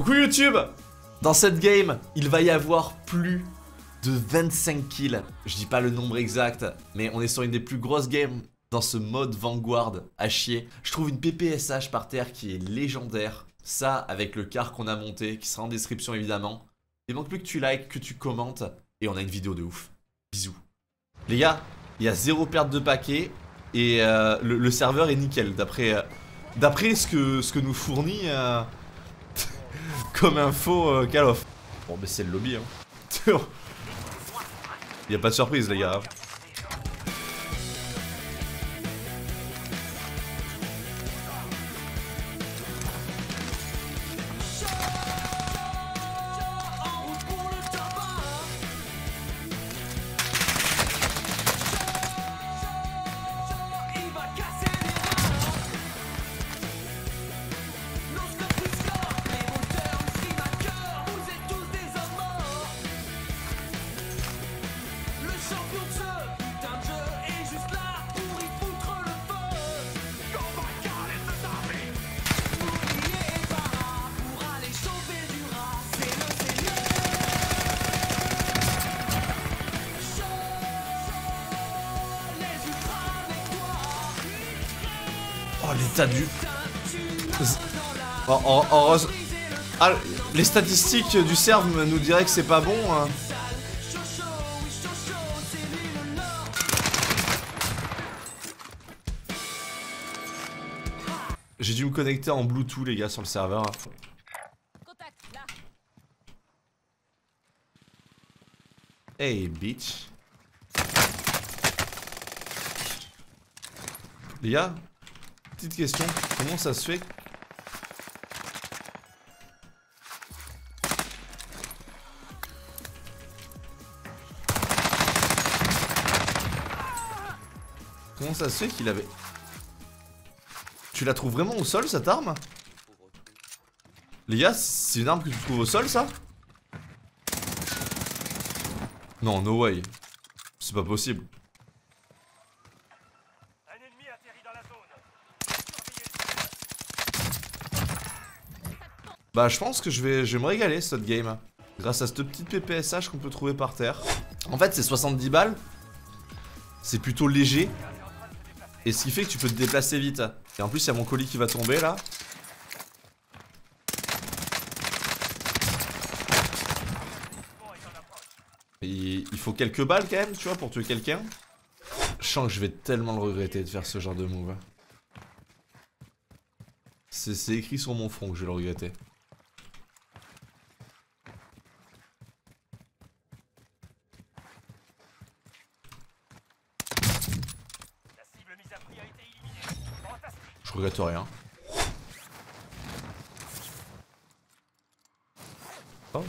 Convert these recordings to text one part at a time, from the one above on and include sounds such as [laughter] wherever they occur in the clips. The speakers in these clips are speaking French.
Coucou YouTube Dans cette game, il va y avoir plus de 25 kills. Je dis pas le nombre exact, mais on est sur une des plus grosses games dans ce mode Vanguard à chier. Je trouve une PPSH par terre qui est légendaire. Ça, avec le car qu'on a monté, qui sera en description évidemment. Il manque plus que tu likes, que tu commentes, et on a une vidéo de ouf. Bisous. Les gars, il y a zéro perte de paquet, et euh, le, serveur est nickel, d'après euh, d'après ce que, ce que nous fournit euh, comme info Call of. Bon, mais c'est le lobby, hein. [laughs] Il y a pas de surprise, les gars. L'état du... Ah, les statistiques du serve nous diraient que c'est pas bon. Hein. J'ai dû me connecter en Bluetooth les gars sur le serveur. Hey bitch. Les gars, petite question. Comment ça se fait Comment ça se fait qu'il avait... Tu la trouves vraiment au sol cette arme Les gars, c'est une arme que tu trouves au sol ça Non, no way. C'est pas possible. Bah je pense que je vais, me régaler cette game. Grâce à cette petite PPSH qu'on peut trouver par terre. En fait c'est 70 balles. C'est plutôt léger. Et ce qui fait que tu peux te déplacer vite. Et en plus il y a mon colis qui va tomber là. Il faut quelques balles quand même tu vois pour tuer quelqu'un. Je sens que je vais tellement le regretter de faire ce genre de move. C'est écrit sur mon front que je vais le regretter Je regrette rien. Oh.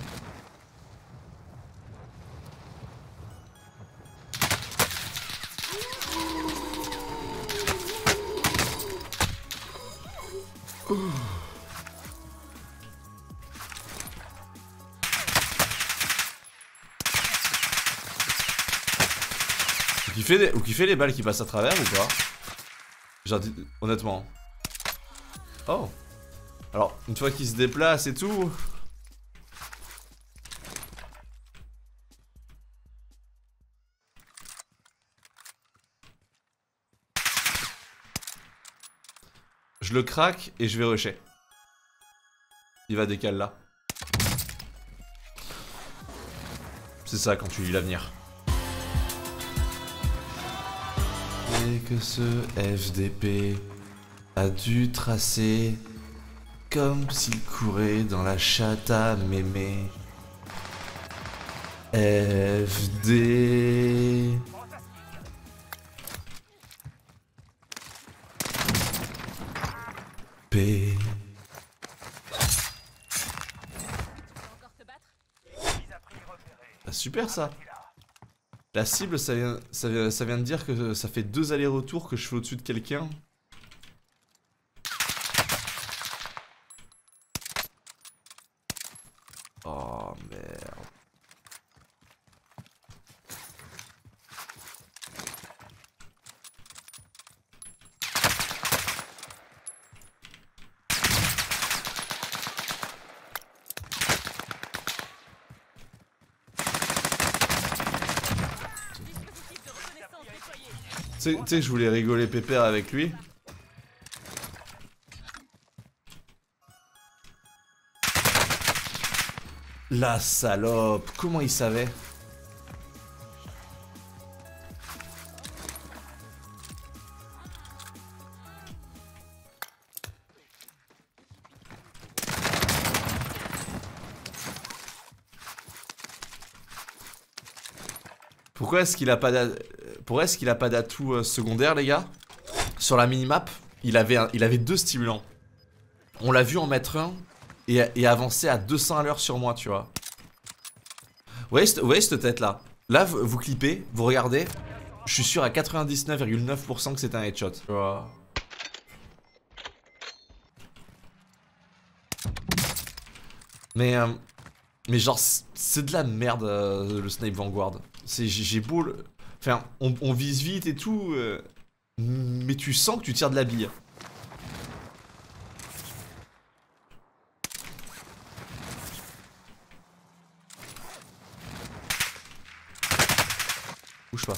Ou qui fait les balles qui passent à travers ou pas? Honnêtement. Oh. Alors, une fois qu'il se déplace et tout... Je le craque et je vais rusher. Il va décaler là. C'est ça quand tu lis l'avenir. Que ce FDP a dû tracer comme s'il courait dans la chatte à mémé. FD. P. Ah, super ça. La cible, ça vient, ça, vient, de dire que ça fait deux allers-retours que je fais au-dessus de quelqu'un. Tu sais, je voulais rigoler pépère avec lui. La salope, comment il savait? Pourquoi est-ce qu'il a pas Pourquoi est-ce qu'il a pas d'atout euh, secondaire les gars Sur la minimap, il avait, il avait deux stimulants. On l'a vu en mettre un et, avancer à 200 à l'heure sur moi, tu vois. Vous voyez, cette tête là Là, vous, vous, clippez, vous regardez. Je suis sûr à 99,9% que c'est un headshot. Tu vois. Mais, euh, mais genre, c'est de la merde euh, le Snipe Vanguard. J'ai beau. Le... Enfin, on, vise vite et tout. Euh, mais tu sens que tu tires de la bille. Bouge pas.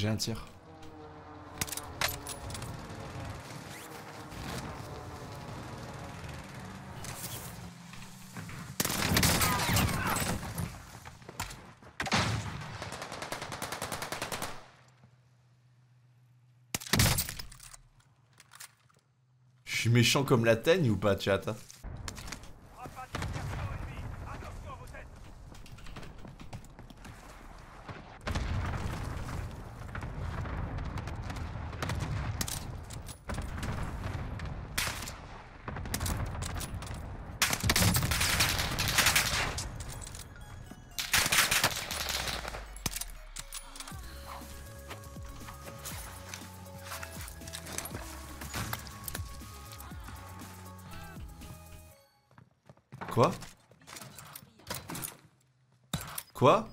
J'ai un tir. Je suis méchant comme la teigne ou pas, chat Quoi Quoi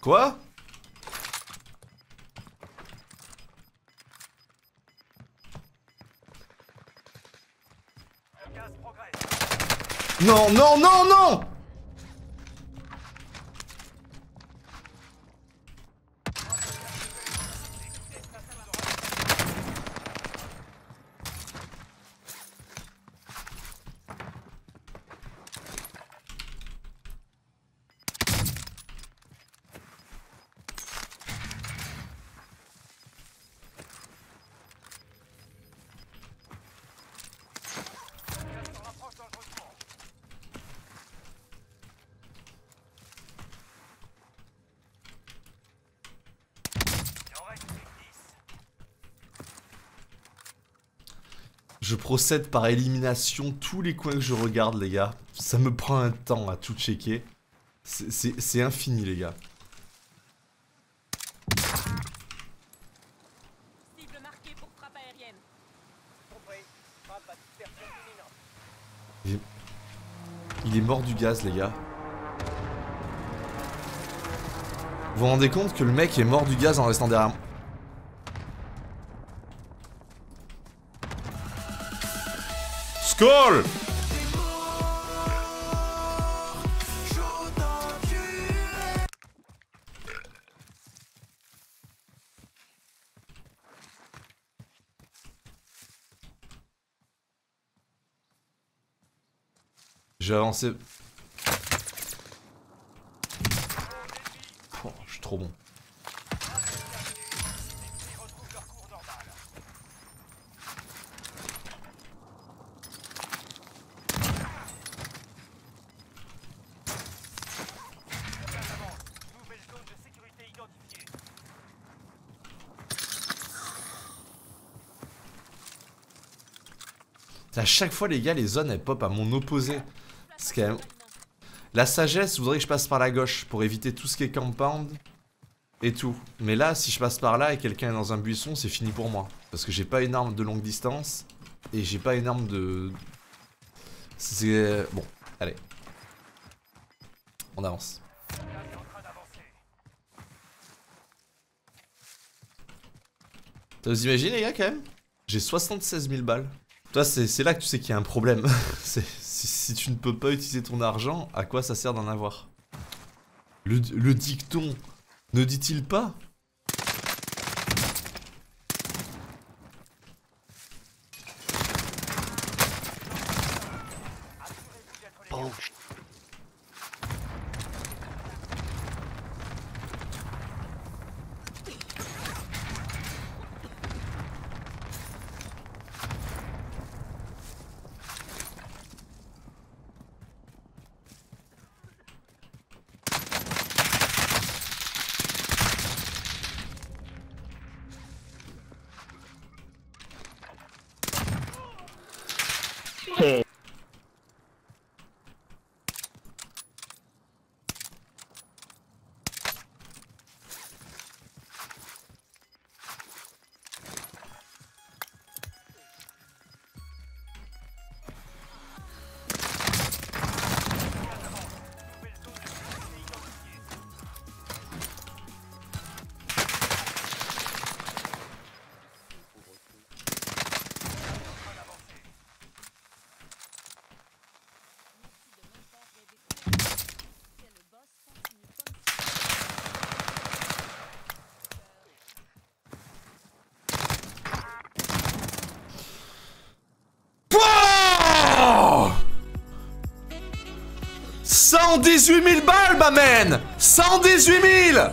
Quoi Non, non, non, non Je procède par élimination tous les coins que je regarde, les gars. Ça me prend un temps à tout checker. C'est infini, les gars. Il est mort du gaz, les gars. Vous vous rendez compte que le mec est mort du gaz en restant derrière moi? J'ai avancé. Oh, je suis trop bon. À chaque fois, les gars, les zones, elles pop à mon opposé. C'est quand même... La sagesse voudrait que je passe par la gauche pour éviter tout ce qui est compound et tout. Mais là, si je passe par là et quelqu'un est dans un buisson, c'est fini pour moi. Parce que j'ai pas une arme de longue distance et j'ai pas une arme de... C'est... Bon, allez. On avance. Vous imaginez les gars quand même? J'ai 76 000 balles. C'est là que tu sais qu'il y a un problème. [laughs] si, tu ne peux pas utiliser ton argent, à quoi ça sert d'en avoir? Le dicton ne dit-il pas? 118 000 balles, ma man 118 000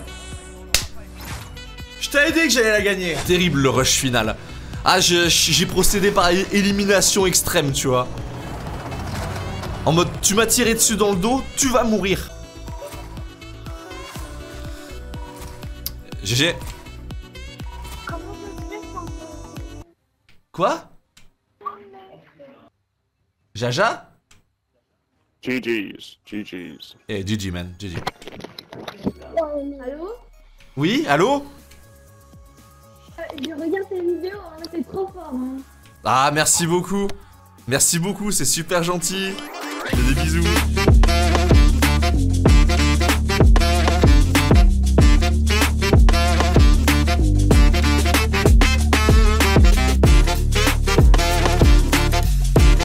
Je t'avais dit que j'allais la gagner. Terrible le rush final. Ah, j'ai procédé par élimination extrême, tu vois. En mode, tu m'as tiré dessus dans le dos, tu vas mourir. GG. Quoi? Jaja? GG's, GG's. Eh, GG man, GG. Allô? Oui, allô? Euh, Je regarde tes vidéos, hein, c'est trop fort. Hein. Ah, merci beaucoup. Merci beaucoup, c'est super gentil. Des bisous.